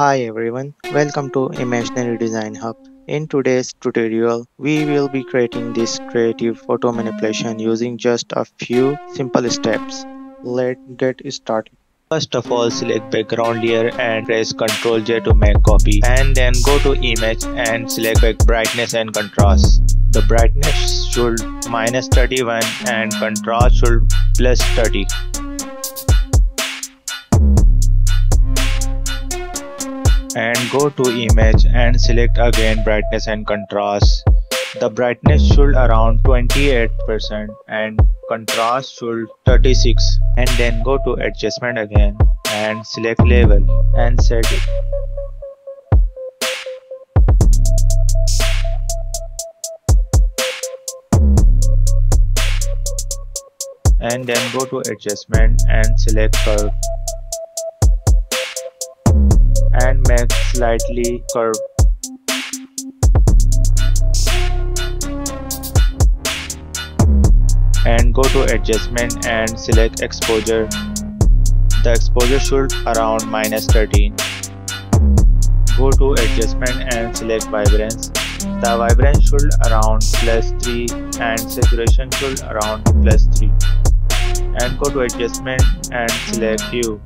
Hi everyone, welcome to Imaginary Design Hub. In today's tutorial, we will be creating this creative photo manipulation using just a few simple steps. Let's get started. First of all, select background layer and press Ctrl J to make copy. And then go to image and select brightness and contrast. The brightness should minus 31 and contrast should plus 30. And go to image and select again brightness and contrast. The brightness should around 28% and contrast should 36 and then go to adjustment again and select level and set it. And then go to adjustment and select curve and make slightly curved. And go to adjustment and select exposure. The exposure should around minus 13. Go to adjustment and select vibrance. The vibrance should around plus 3 and saturation should around plus 3. And go to adjustment and select hue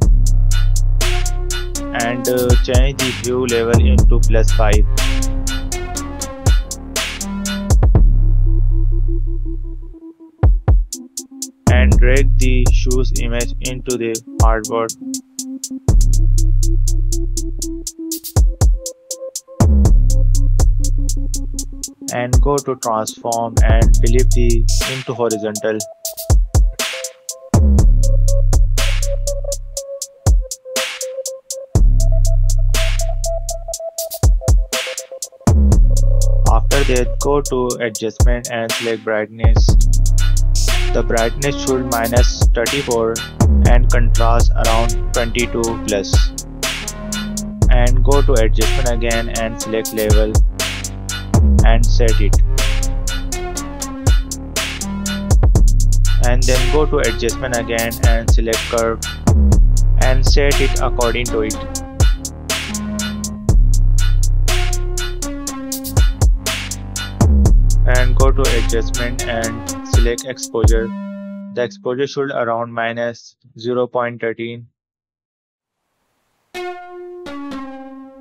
and uh, change the hue level into plus 5 and drag the shoes image into the artboard and go to transform and flip the into horizontal Go to adjustment and select brightness. The brightness should minus 34 and contrast around 22 plus. And go to adjustment again and select level and set it. And then go to adjustment again and select curve and set it according to it. To adjustment and select exposure. The exposure should around minus 0.13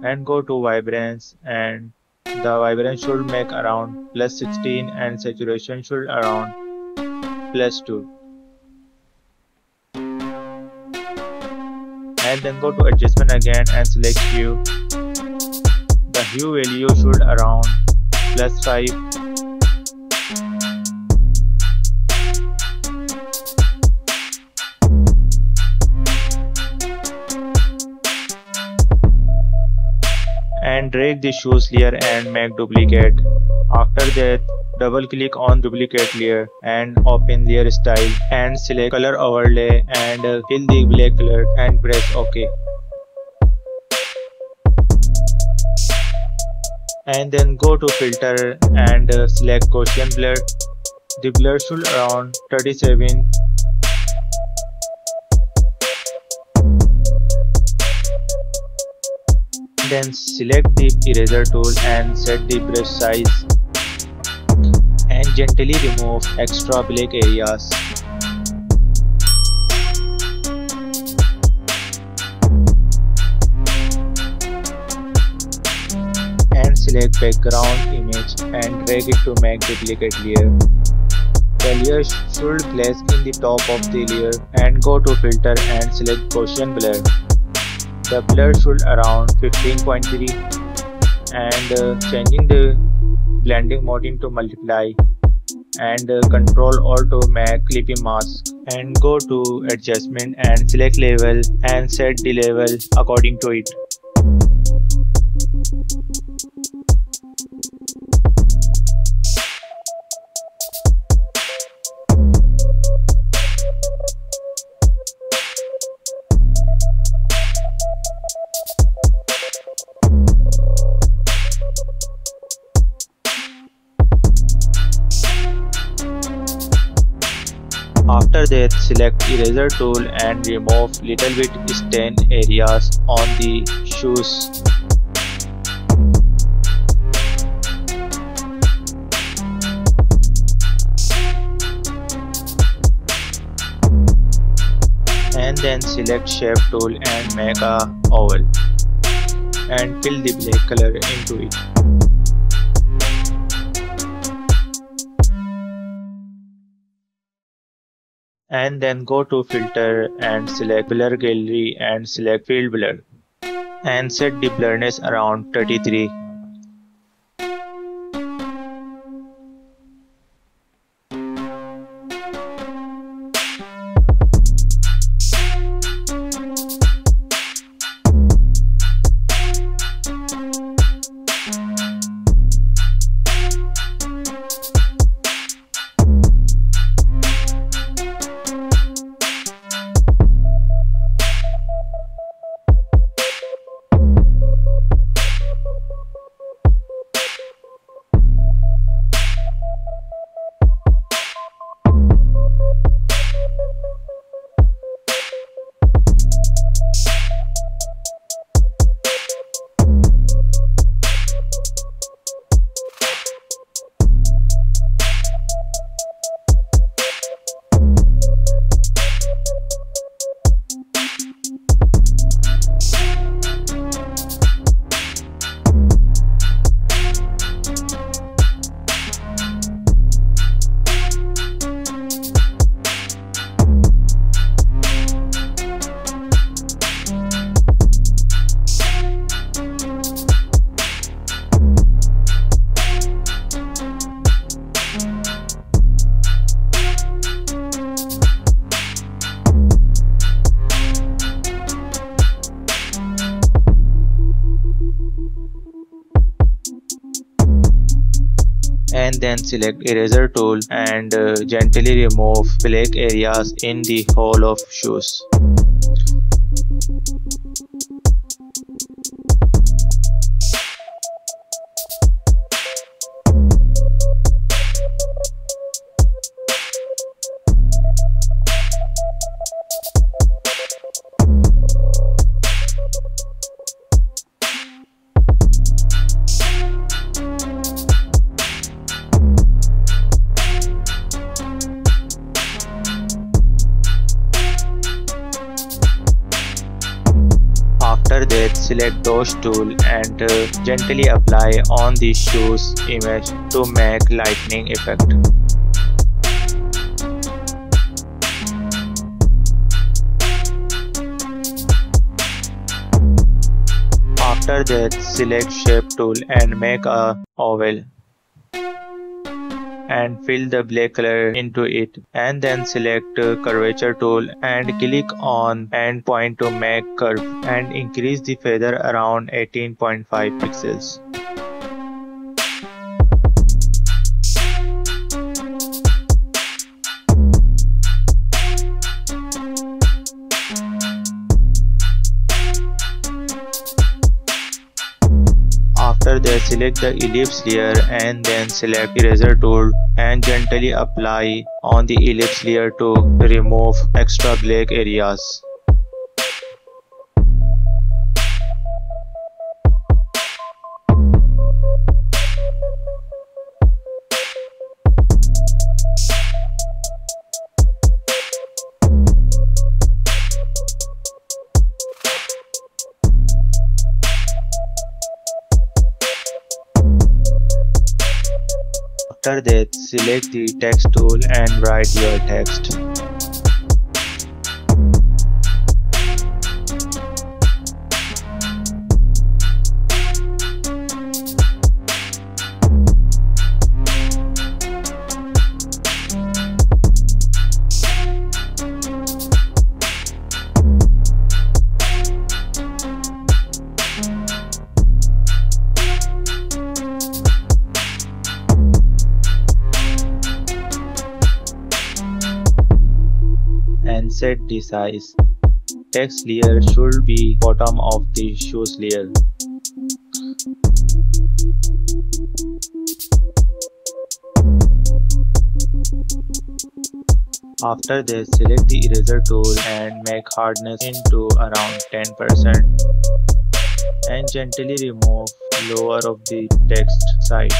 and go to vibrance and the vibrance should make around plus 16 and saturation should around plus 2 and then go to adjustment again and select hue. The hue value should around plus 5 and drag the shoes layer and make duplicate. After that, double click on duplicate layer and open layer style and select color overlay and fill the black color and press ok. And then go to filter and select Gaussian blur. The blur should around 37 then select the eraser tool and set the brush size and gently remove extra black areas. And select background image and drag it to make duplicate layer. The layer should place in the top of the layer and go to filter and select Gaussian blur the blur should around 15.3 and uh, changing the blending mode into multiply and uh, control alt to make clipping mask and go to adjustment and select level and set the level according to it After that select eraser tool and remove little bit stain areas on the shoes. And then select shape tool and make a oval and fill the black color into it. And then go to filter and select blur gallery and select field blur and set the blurriness around 33 then select eraser tool and uh, gently remove black areas in the hole of shoes. Select dodge tool and uh, gently apply on the shoes image to make lightning effect. After that select shape tool and make a oval and fill the black color into it and then select curvature tool and click on end point to make curve and increase the feather around 18.5 pixels. After that select the ellipse layer and then select the eraser tool and gently apply on the ellipse layer to remove extra black areas. After that, select the text tool and write your text. And set the size. Text layer should be bottom of the shoes layer. After this, select the eraser tool and make hardness into around 10% and gently remove lower of the text side.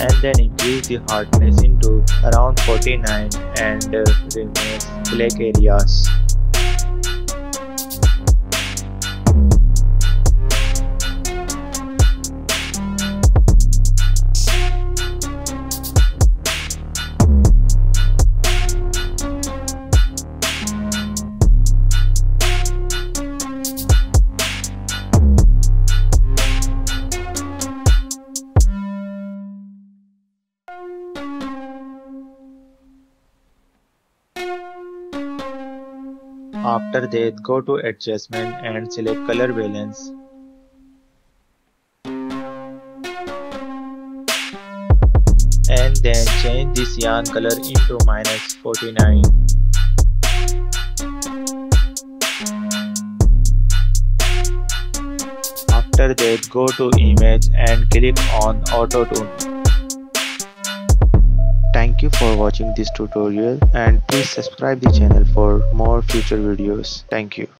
And then increase the hardness into around 49 and uh, remove black areas. After that, go to adjustment and select color balance. And then change this cyan color into minus 49. After that, go to image and click on auto tone. Thank you for watching this tutorial and please subscribe the channel for more future videos. Thank you.